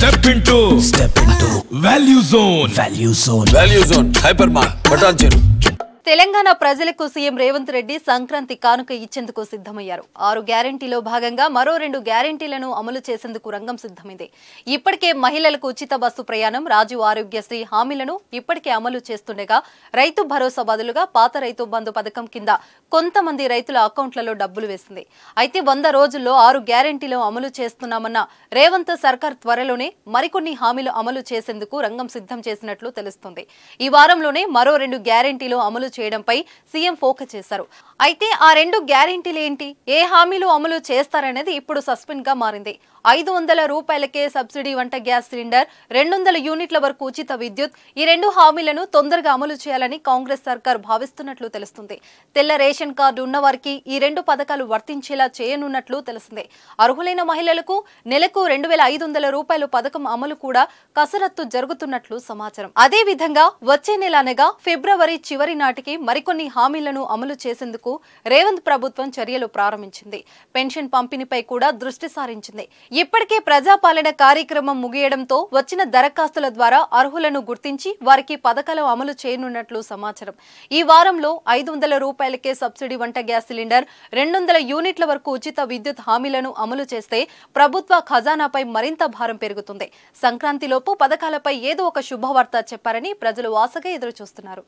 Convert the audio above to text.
Step into. Step into. Value Zone. Value Zone. Value Zone. Hypermart. Patancheru Telangana ప్రజలకు CM Revanth Reddy Sankranti కానుక ఇచ్చేందుకు సిద్ధమయ్యారు. ఆరు గ్యారంటీలో భాగంగా మరో రెండు గ్యారంటీలను అమలు చేసేందుకు రంగం సిద్ధమైంది. ఇప్పటికే మహిళలకు ఉచిత బస్సు ప్రయాణం రాజు ఆరోగ్యశ్రీ హామీలను ఇప్పటికే అమలు చేస్తుండగా రైతు భరోసా బదులుగా పాత రైతు బంధు పథకం కింద కొంతమంది రైతుల అకౌంట్లలో డబ్బులు వేసింది. అయితే వంద రోజుల్లో ఆరు గ్యారంటీలు అమలు చేస్తున్నామన్న రేవంత్ సర్కార్ త్వరలోనే మరికొన్ని హామీలు అమలు చేసేందుకు రంగం సిద్ధం చేసినట్లు తెలుస్తుంది. ఈ వారంలోనే మరో రెండు గ్యారంటీలు అమలు చేయడంపై సీఎం ఫోకస్ చేశారు. అయితే ఆ రెండు గ్యారంటీలు ఏంటి ఏ హామీలు అమలు చేస్తారనేది ఇప్పుడు సస్పెండ్గా మారింది. ఐదు వందల రూపాయలకే సబ్సిడీ వంట గ్యాస్ సిలిండర్ రెండు వందల యూనిట్ల వరకు ఉచిత విద్యుత్ ఈ రెండు హామీలను తొందరగా అమలు చేయాలని కాంగ్రెస్ సర్కార్ భావిస్తున్నట్లు తెలుస్తుంది. తెల్ల రేషన్ కార్డు ఉన్నవారికి ఈ రెండు పథకాలు వర్తించేలా చేయనున్నట్లు తెలిసిందే అర్హులైన మహిళలకు నెలకు రెండు వేల ఐదు వందల రూపాయలు పథకం అమలు కూడా కసరత్తు జరుగుతున్నట్లు సమాచారం. అదే విధంగా వచ్చే నెల అనగా ఫిబ్రవరి చివరి నాటి నాటికి మరికొన్ని హామీలను అమలు చేసేందుకు రేవంత్ ప్రభుత్వం చర్యలు ప్రారంభించింది. పెన్షన్ పంపిణీపై కూడా దృష్టి సారించింది. ఇప్పటికే ప్రజాపాలన కార్యక్రమం ముగియడంతో వచ్చిన దరఖాస్తుల ద్వారా అర్హులను గుర్తించి వారికి పథకాలు అమలు చేయనున్నట్లు సమాచారం. ఈ వారంలో ఐదు వందల రూపాయలకే సబ్సిడీ వంట గ్యాస్ సిలిండర్ రెండు వందల యూనిట్ల వరకు ఉచిత విద్యుత్ హామీలను అమలు చేస్తే ప్రభుత్వ ఖజానాపై మరింత భారం పెరుగుతుంది. సంక్రాంతిలోపు పథకాలపై ఏదో ఒక శుభవార్త చెప్పారని ప్రజలు ఆశగా ఎదురుచూస్తున్నారు.